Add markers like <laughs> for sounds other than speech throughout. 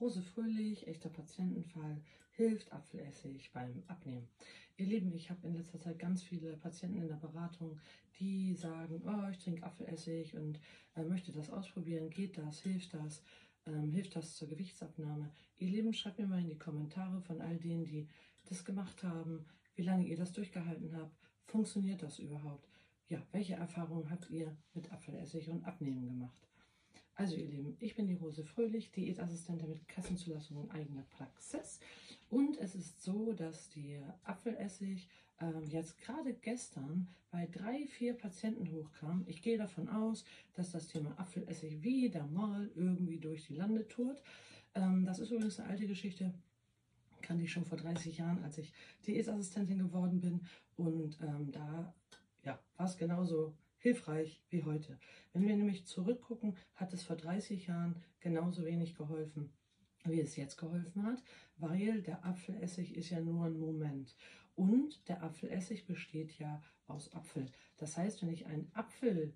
Rose Fröhlich, echter Patientenfall, hilft Apfelessig beim Abnehmen. Ihr Lieben, ich habe in letzter Zeit ganz viele Patienten in der Beratung, die sagen, oh, ich trinke Apfelessig und äh, möchte das ausprobieren. Geht das? Hilft das? Ähm, hilft das zur Gewichtsabnahme? Ihr Lieben, schreibt mir mal in die Kommentare von all denen, die das gemacht haben, wie lange ihr das durchgehalten habt. Funktioniert das überhaupt? Ja, welche Erfahrungen habt ihr mit Apfelessig und Abnehmen gemacht? Also ihr Lieben, ich bin die Rose Fröhlich, Diätassistentin mit Kassenzulassung in eigener Praxis. Und es ist so, dass die Apfelessig ähm, jetzt gerade gestern bei drei, vier Patienten hochkam. Ich gehe davon aus, dass das Thema Apfelessig wieder mal irgendwie durch die Lande tourt. Ähm, das ist übrigens eine alte Geschichte kannte ich schon vor 30 Jahren, als ich Diätassistentin geworden bin. Und ähm, da ja, war es genauso hilfreich wie heute. Wenn wir nämlich zurückgucken, hat es vor 30 Jahren genauso wenig geholfen, wie es jetzt geholfen hat, weil der Apfelessig ist ja nur ein Moment. Und der Apfelessig besteht ja aus Apfel. Das heißt, wenn ich einen Apfel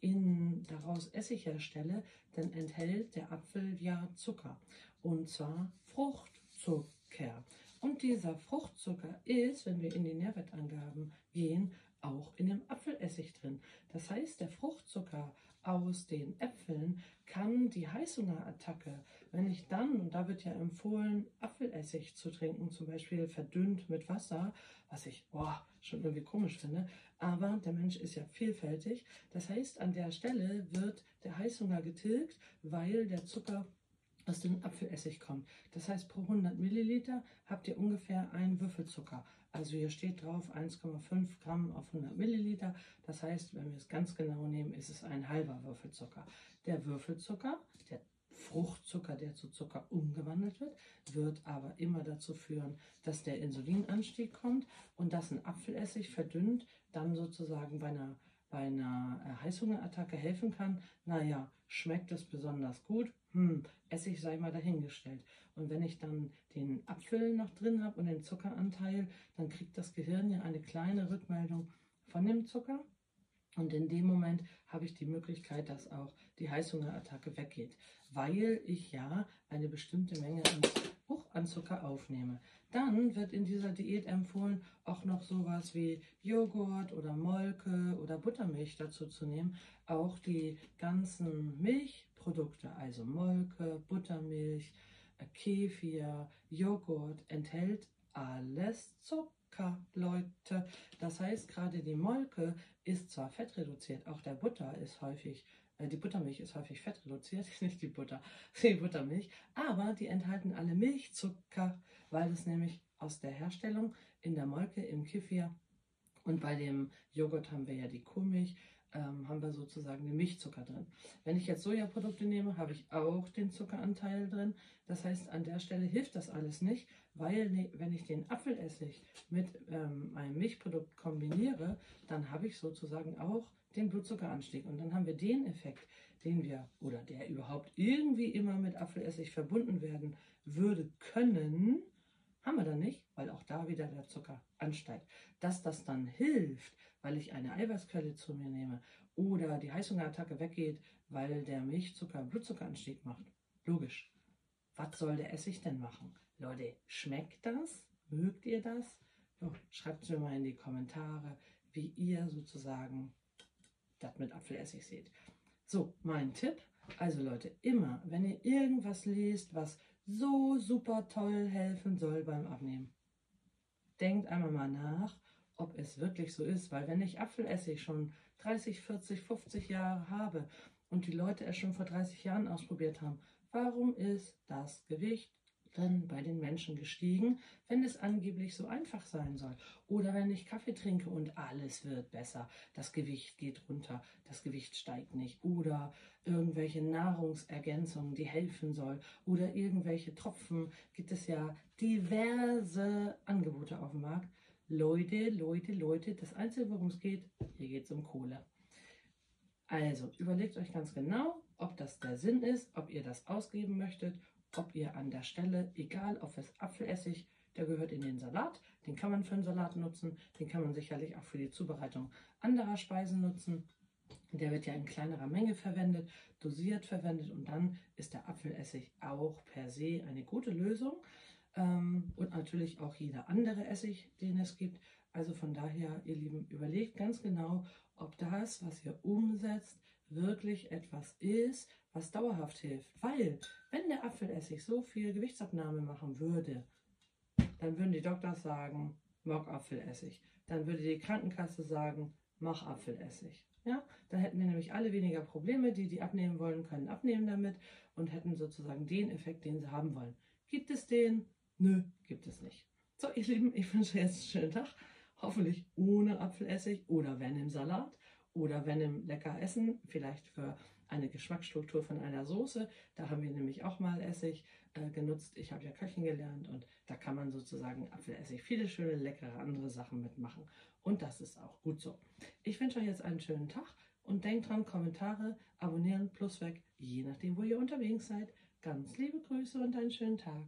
in, daraus Essig herstelle, dann enthält der Apfel ja Zucker. Und zwar Fruchtzucker. Und dieser Fruchtzucker ist, wenn wir in die Nährwertangaben gehen, auch in dem Apfelessig drin. Das heißt, der Fruchtzucker aus den Äpfeln kann die Heißhungerattacke, wenn ich dann, und da wird ja empfohlen, Apfelessig zu trinken, zum Beispiel verdünnt mit Wasser, was ich boah, schon irgendwie komisch finde, aber der Mensch ist ja vielfältig. Das heißt, an der Stelle wird der Heißhunger getilgt, weil der Zucker aus dem Apfelessig kommt. Das heißt, pro 100 Milliliter habt ihr ungefähr einen Würfelzucker. Also hier steht drauf 1,5 Gramm auf 100 Milliliter. Das heißt, wenn wir es ganz genau nehmen, ist es ein halber Würfelzucker. Der Würfelzucker, der Fruchtzucker, der zu Zucker umgewandelt wird, wird aber immer dazu führen, dass der Insulinanstieg kommt und dass ein Apfelessig verdünnt dann sozusagen bei einer, bei einer äh, Heißhungerattacke helfen kann. Naja, schmeckt es besonders gut? Hm, Essig sei mal dahingestellt. Und wenn ich dann den Apfel noch drin habe und den Zuckeranteil, dann kriegt das Gehirn ja eine kleine Rückmeldung von dem Zucker. Und in dem Moment habe ich die Möglichkeit, dass auch die Heißhungerattacke weggeht, weil ich ja eine bestimmte Menge an, Huch, an Zucker aufnehme. Dann wird in dieser Diät empfohlen, auch noch sowas wie Joghurt oder Molke oder Buttermilch dazu zu nehmen. Auch die ganzen Milchprodukte, also Molke, Buttermilch, äh, Kefir, Joghurt, enthält alles Zucker. Leute. Das heißt, gerade die Molke ist zwar fettreduziert, auch der Butter ist häufig die Buttermilch ist häufig fettreduziert, <laughs> nicht die Butter, die Buttermilch, aber die enthalten alle Milchzucker, weil es nämlich aus der Herstellung in der Molke, im Kefir und bei dem Joghurt haben wir ja die Kuhmilch, ähm, haben wir sozusagen den Milchzucker drin. Wenn ich jetzt Sojaprodukte nehme, habe ich auch den Zuckeranteil drin. Das heißt, an der Stelle hilft das alles nicht, weil ne, wenn ich den Apfelessig mit ähm, einem Milchprodukt kombiniere, dann habe ich sozusagen auch den Blutzuckeranstieg. Und dann haben wir den Effekt, den wir oder der überhaupt irgendwie immer mit Apfelessig verbunden werden würde können, haben wir dann nicht, weil auch da wieder der Zucker ansteigt. Dass das dann hilft, weil ich eine Eiweißquelle zu mir nehme oder die Heißhungerattacke weggeht, weil der Milchzucker Blutzuckeranstieg macht. Logisch. Was soll der Essig denn machen? Leute, schmeckt das? Mögt ihr das? So, schreibt es mir mal in die Kommentare, wie ihr sozusagen das mit Apfelessig seht. So, mein Tipp. Also Leute, immer, wenn ihr irgendwas lest, was so super toll helfen soll beim Abnehmen, denkt einmal mal nach, ob es wirklich so ist. Weil wenn ich Apfelessig schon 30, 40, 50 Jahre habe und die Leute es schon vor 30 Jahren ausprobiert haben, warum ist das Gewicht bei den Menschen gestiegen, wenn es angeblich so einfach sein soll. Oder wenn ich Kaffee trinke und alles wird besser, das Gewicht geht runter, das Gewicht steigt nicht. Oder irgendwelche Nahrungsergänzungen, die helfen soll. Oder irgendwelche Tropfen, gibt es ja diverse Angebote auf dem Markt. Leute, Leute, Leute, das Einzige, worum es geht, hier geht es um Kohle. Also überlegt euch ganz genau, ob das der Sinn ist, ob ihr das ausgeben möchtet ob ihr an der Stelle, egal ob es Apfelessig, der gehört in den Salat, den kann man für einen Salat nutzen, den kann man sicherlich auch für die Zubereitung anderer Speisen nutzen. Der wird ja in kleinerer Menge verwendet, dosiert verwendet und dann ist der Apfelessig auch per se eine gute Lösung. Ähm, und natürlich auch jeder andere Essig, den es gibt. Also von daher, ihr Lieben, überlegt ganz genau, ob das, was ihr umsetzt, wirklich etwas ist, was dauerhaft hilft. Weil, wenn der Apfelessig so viel Gewichtsabnahme machen würde, dann würden die Doktors sagen, mach Apfelessig. Dann würde die Krankenkasse sagen, mach Apfelessig. Ja, dann hätten wir nämlich alle weniger Probleme, die die abnehmen wollen, können abnehmen damit und hätten sozusagen den Effekt, den sie haben wollen. Gibt es den? Nö, gibt es nicht. So, ihr Lieben, ich wünsche jetzt einen schönen Tag. Hoffentlich ohne Apfelessig oder wenn im Salat oder wenn im lecker Essen, vielleicht für eine Geschmacksstruktur von einer Soße. Da haben wir nämlich auch mal Essig äh, genutzt. Ich habe ja Köchen gelernt und da kann man sozusagen Apfelessig viele schöne, leckere andere Sachen mitmachen. Und das ist auch gut so. Ich wünsche euch jetzt einen schönen Tag und denkt dran, Kommentare, abonnieren, plus weg, je nachdem, wo ihr unterwegs seid. Ganz liebe Grüße und einen schönen Tag.